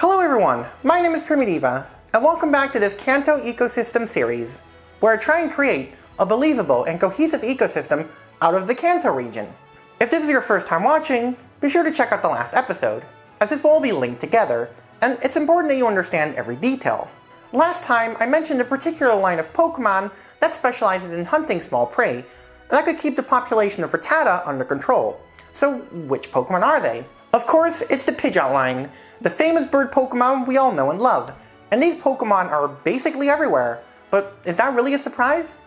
Hello everyone, my name is PrimaDiva, and welcome back to this Kanto Ecosystem series, where I try and create a believable and cohesive ecosystem out of the Kanto region. If this is your first time watching, be sure to check out the last episode, as this will all be linked together, and it's important that you understand every detail. Last time, I mentioned a particular line of Pokemon that specializes in hunting small prey, and that could keep the population of Rattata under control. So, which Pokemon are they? Of course, it's the Pidgeot line, the famous bird Pokemon we all know and love. And these Pokemon are basically everywhere, but is that really a surprise?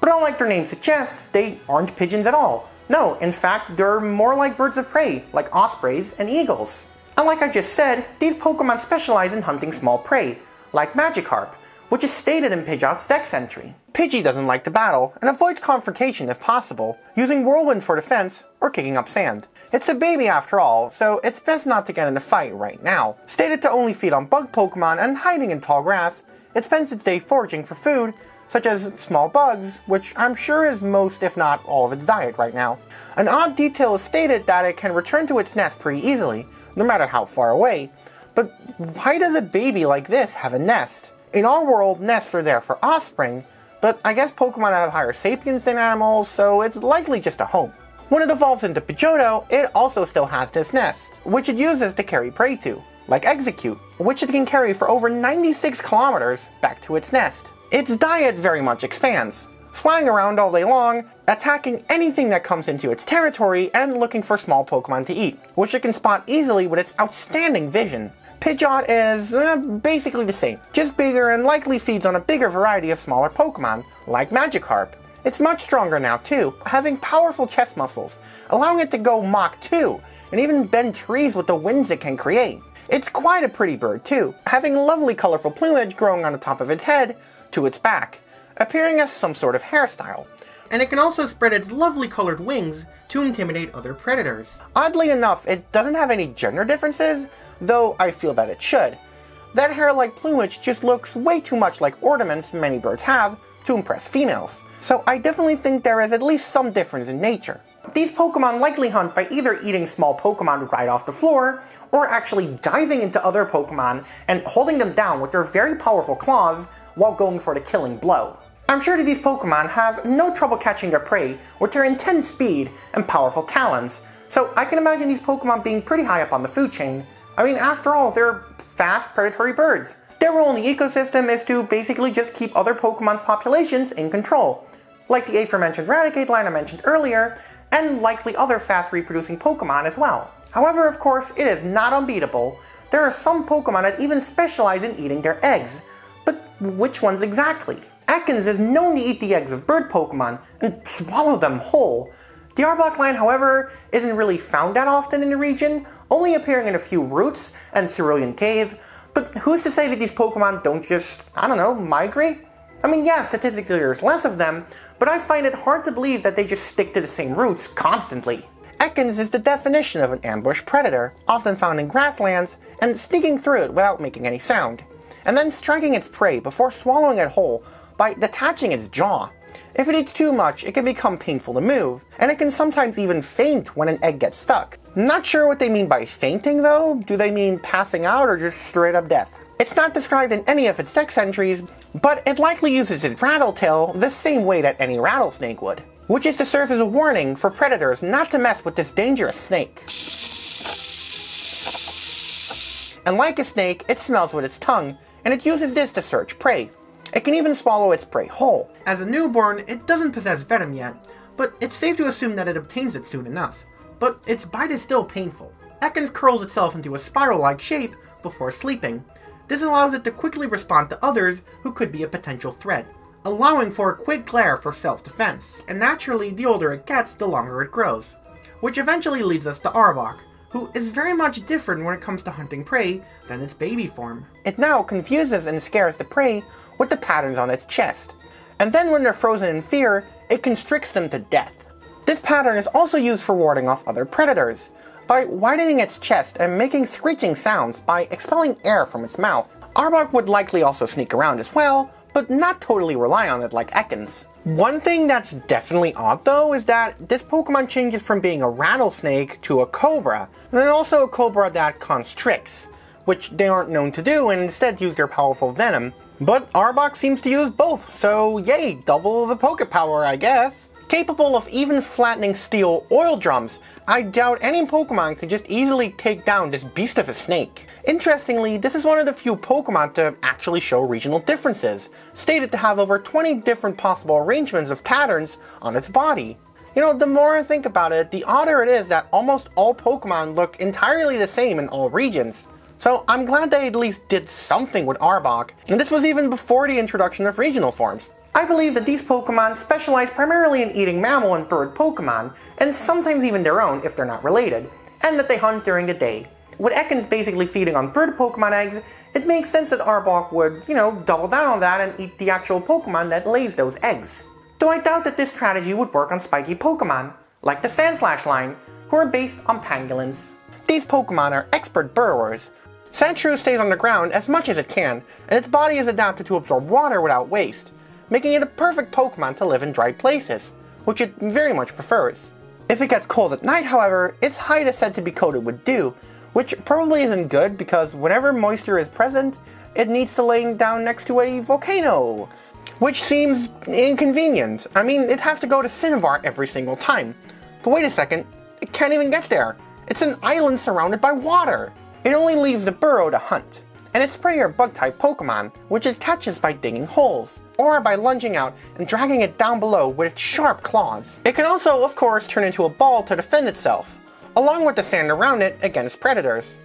But unlike their name suggests, they aren't pigeons at all. No, in fact, they're more like birds of prey, like ospreys and eagles. And like I just said, these Pokemon specialize in hunting small prey, like Magikarp, which is stated in Pidgeot's dex entry. Pidgey doesn't like to battle and avoids confrontation if possible, using Whirlwind for defense or kicking up sand. It's a baby after all, so it's best not to get in a fight right now. Stated to only feed on bug Pokemon and hiding in tall grass, it spends its day foraging for food, such as small bugs, which I'm sure is most if not all of its diet right now. An odd detail is stated that it can return to its nest pretty easily, no matter how far away. But why does a baby like this have a nest? In our world, nests are there for offspring, but I guess Pokemon have higher sapience than animals, so it's likely just a home. When it evolves into Pidgeotto, it also still has this nest, which it uses to carry prey to, like Exeggcute, which it can carry for over 96 kilometers back to its nest. Its diet very much expands, flying around all day long, attacking anything that comes into its territory, and looking for small Pokemon to eat, which it can spot easily with its outstanding vision. Pidgeot is eh, basically the same, just bigger and likely feeds on a bigger variety of smaller Pokemon, like Magikarp. It's much stronger now too, having powerful chest muscles, allowing it to go Mach 2, and even bend trees with the winds it can create. It's quite a pretty bird too, having lovely colorful plumage growing on the top of its head to its back, appearing as some sort of hairstyle. And it can also spread its lovely colored wings to intimidate other predators. Oddly enough, it doesn't have any gender differences, though I feel that it should. That hair-like plumage just looks way too much like ornaments many birds have to impress females. So I definitely think there is at least some difference in nature. These Pokemon likely hunt by either eating small Pokemon right off the floor, or actually diving into other Pokemon and holding them down with their very powerful claws while going for the killing blow. I'm sure that these Pokemon have no trouble catching their prey with their intense speed and powerful talons, so I can imagine these Pokemon being pretty high up on the food chain, I mean, after all, they're fast predatory birds. Their role in the ecosystem is to basically just keep other Pokemon's populations in control, like the aforementioned Raticate line I mentioned earlier, and likely other fast reproducing Pokemon as well. However, of course, it is not unbeatable. There are some Pokemon that even specialize in eating their eggs, but which ones exactly? Ekans is known to eat the eggs of bird Pokemon and swallow them whole, the Arbok line, however, isn't really found that often in the region, only appearing in a few routes and Cerulean Cave, but who's to say that these Pokemon don't just, I don't know, migrate? I mean, yeah, statistically there's less of them, but I find it hard to believe that they just stick to the same routes constantly. Ekans is the definition of an ambush predator, often found in grasslands, and sneaking through it without making any sound, and then striking its prey before swallowing it whole by detaching its jaw. If it eats too much, it can become painful to move, and it can sometimes even faint when an egg gets stuck. Not sure what they mean by fainting though. Do they mean passing out or just straight up death? It's not described in any of its dex entries, but it likely uses its rattle tail the same way that any rattlesnake would, which is to serve as a warning for predators not to mess with this dangerous snake. And like a snake, it smells with its tongue, and it uses this to search prey. It can even swallow its prey whole. As a newborn, it doesn't possess venom yet, but it's safe to assume that it obtains it soon enough. But its bite is still painful. Ekans curls itself into a spiral-like shape before sleeping. This allows it to quickly respond to others who could be a potential threat, allowing for a quick glare for self-defense. And naturally, the older it gets, the longer it grows. Which eventually leads us to Arbok, who is very much different when it comes to hunting prey than its baby form. It now confuses and scares the prey with the patterns on its chest. And then when they're frozen in fear, it constricts them to death. This pattern is also used for warding off other predators, by widening its chest and making screeching sounds by expelling air from its mouth. Arbok would likely also sneak around as well, but not totally rely on it like Ekans. One thing that's definitely odd though is that this Pokemon changes from being a rattlesnake to a cobra, and then also a cobra that constricts, which they aren't known to do and instead use their powerful venom. But Arbok seems to use both, so yay, double the Poke power, I guess. Capable of even flattening steel oil drums, I doubt any Pokemon could just easily take down this beast of a snake. Interestingly, this is one of the few Pokemon to actually show regional differences, stated to have over 20 different possible arrangements of patterns on its body. You know, the more I think about it, the odder it is that almost all Pokemon look entirely the same in all regions. So I'm glad they at least did something with Arbok, and this was even before the introduction of regional forms. I believe that these Pokemon specialize primarily in eating mammal and bird Pokemon, and sometimes even their own if they're not related, and that they hunt during the day. With Ekans basically feeding on bird Pokemon eggs, it makes sense that Arbok would, you know, double down on that and eat the actual Pokemon that lays those eggs. Though I doubt that this strategy would work on spiky Pokemon, like the Sandslash line, who are based on pangolins. These Pokemon are expert burrowers. Sandshrew stays on the ground as much as it can, and its body is adapted to absorb water without waste making it a perfect Pokemon to live in dry places, which it very much prefers. If it gets cold at night, however, its hide is said to be coated with dew, which probably isn't good because whenever moisture is present, it needs to lay down next to a volcano, which seems inconvenient. I mean, it'd have to go to Cinnabar every single time. But wait a second, it can't even get there. It's an island surrounded by water. It only leaves the burrow to hunt and its prey are bug-type Pokemon, which it catches by digging holes, or by lunging out and dragging it down below with its sharp claws. It can also, of course, turn into a ball to defend itself, along with the sand around it against predators.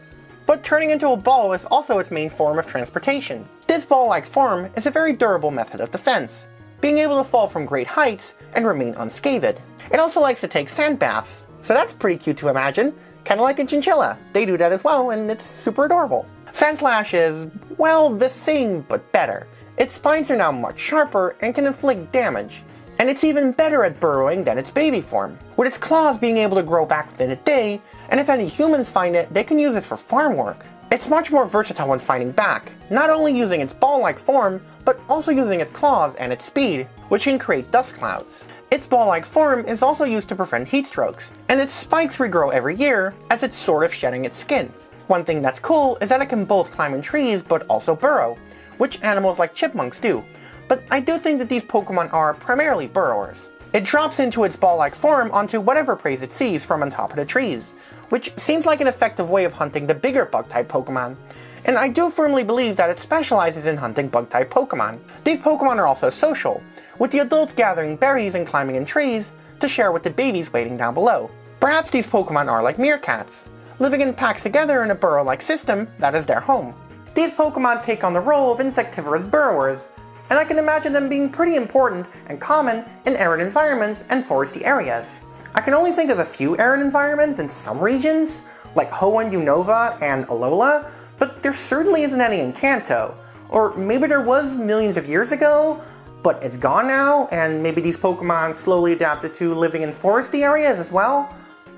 But turning into a ball is also its main form of transportation. This ball-like form is a very durable method of defense, being able to fall from great heights and remain unscathed. It also likes to take sand baths, so that's pretty cute to imagine, kinda like a chinchilla. They do that as well, and it's super adorable. Sandslash is, well, the same but better. Its spines are now much sharper and can inflict damage, and it's even better at burrowing than its baby form, with its claws being able to grow back within a day, and if any humans find it, they can use it for farm work. It's much more versatile when fighting back, not only using its ball-like form, but also using its claws and its speed, which can create dust clouds. Its ball-like form is also used to prevent heat strokes, and its spikes regrow every year as it's sort of shedding its skin. One thing that's cool is that it can both climb in trees but also burrow, which animals like chipmunks do, but I do think that these Pokemon are primarily burrowers. It drops into its ball-like form onto whatever prey it sees from on top of the trees, which seems like an effective way of hunting the bigger bug-type Pokemon, and I do firmly believe that it specializes in hunting bug-type Pokemon. These Pokemon are also social, with the adults gathering berries and climbing in trees to share with the babies waiting down below. Perhaps these Pokemon are like meerkats, living in packs together in a burrow-like system that is their home. These Pokemon take on the role of insectivorous burrowers, and I can imagine them being pretty important and common in arid environments and foresty areas. I can only think of a few arid environments in some regions, like Hoenn, Unova, and Alola, but there certainly isn't any in Kanto. Or maybe there was millions of years ago, but it's gone now, and maybe these Pokemon slowly adapted to living in foresty areas as well?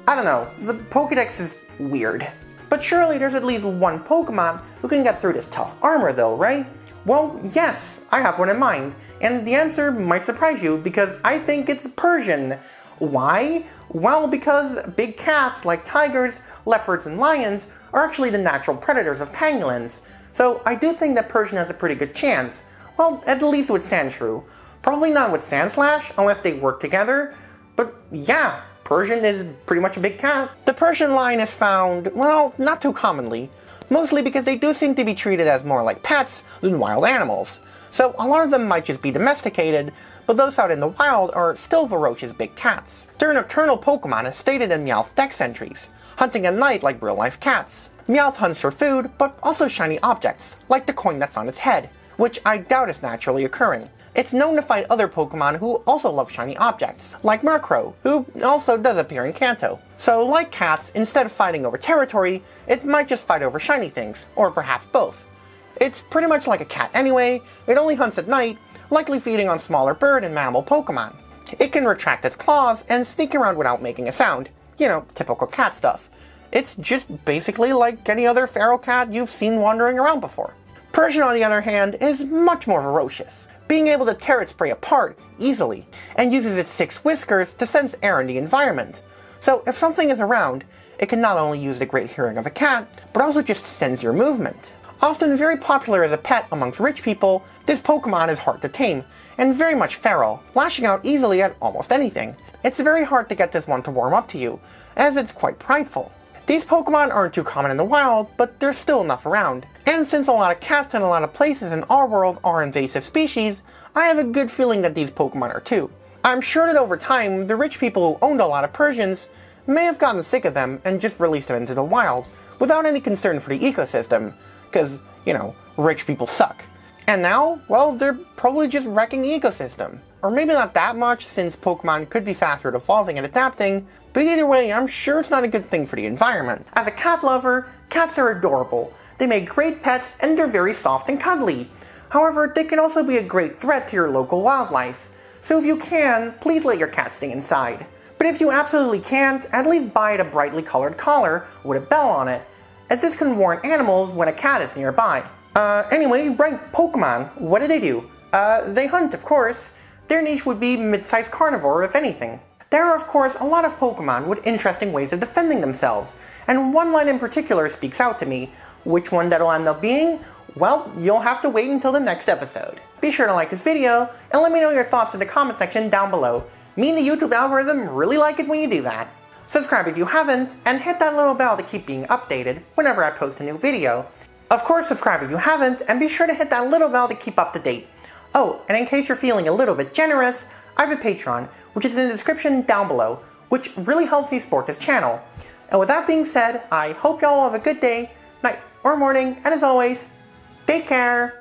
I don't know, the Pokedex is weird. But surely there's at least one Pokemon who can get through this tough armor though, right? Well, yes, I have one in mind, and the answer might surprise you because I think it's Persian. Why? Well, because big cats like tigers, leopards, and lions are actually the natural predators of pangolins. So I do think that Persian has a pretty good chance. Well, at least with Sandshrew. Probably not with Sandslash unless they work together. But yeah, Persian is pretty much a big cat. The Persian line is found, well, not too commonly, mostly because they do seem to be treated as more like pets than wild animals. So a lot of them might just be domesticated, but those out in the wild are still ferocious big cats. They're nocturnal Pokemon as stated in Meowth dex entries, hunting at night like real-life cats. Meowth hunts for food, but also shiny objects, like the coin that's on its head, which I doubt is naturally occurring. It's known to fight other Pokemon who also love shiny objects, like Murkrow, who also does appear in Kanto. So like cats, instead of fighting over territory, it might just fight over shiny things, or perhaps both. It's pretty much like a cat anyway, it only hunts at night, likely feeding on smaller bird and mammal Pokemon. It can retract its claws and sneak around without making a sound. You know, typical cat stuff. It's just basically like any other feral cat you've seen wandering around before. Persian, on the other hand, is much more ferocious being able to tear its prey apart easily, and uses its six whiskers to sense air in the environment. So if something is around, it can not only use the great hearing of a cat, but also just sense your movement. Often very popular as a pet amongst rich people, this Pokemon is hard to tame, and very much feral, lashing out easily at almost anything. It's very hard to get this one to warm up to you, as it's quite prideful. These Pokemon aren't too common in the wild, but there's still enough around. And since a lot of cats in a lot of places in our world are invasive species, I have a good feeling that these Pokemon are too. I'm sure that over time, the rich people who owned a lot of Persians may have gotten sick of them and just released them into the wild, without any concern for the ecosystem, because, you know, rich people suck. And now, well, they're probably just wrecking the ecosystem. Or maybe not that much, since Pokemon could be faster at evolving and adapting, but either way, I'm sure it's not a good thing for the environment. As a cat lover, cats are adorable. They make great pets and they're very soft and cuddly. However, they can also be a great threat to your local wildlife. So if you can, please let your cat stay inside. But if you absolutely can't, at least buy it a brightly colored collar with a bell on it, as this can warn animals when a cat is nearby. Uh, anyway, right, Pokemon, what do they do? Uh, they hunt, of course. Their niche would be mid-sized carnivore, if anything. There are, of course, a lot of Pokemon with interesting ways of defending themselves, and one line in particular speaks out to me. Which one that'll end up being? Well, you'll have to wait until the next episode. Be sure to like this video, and let me know your thoughts in the comment section down below. Me and the YouTube algorithm really like it when you do that. Subscribe if you haven't, and hit that little bell to keep being updated whenever I post a new video. Of course, subscribe if you haven't, and be sure to hit that little bell to keep up to date. Oh, and in case you're feeling a little bit generous, I have a Patreon, which is in the description down below, which really helps me support this channel. And with that being said, I hope y'all have a good day, night, or morning, and as always, take care!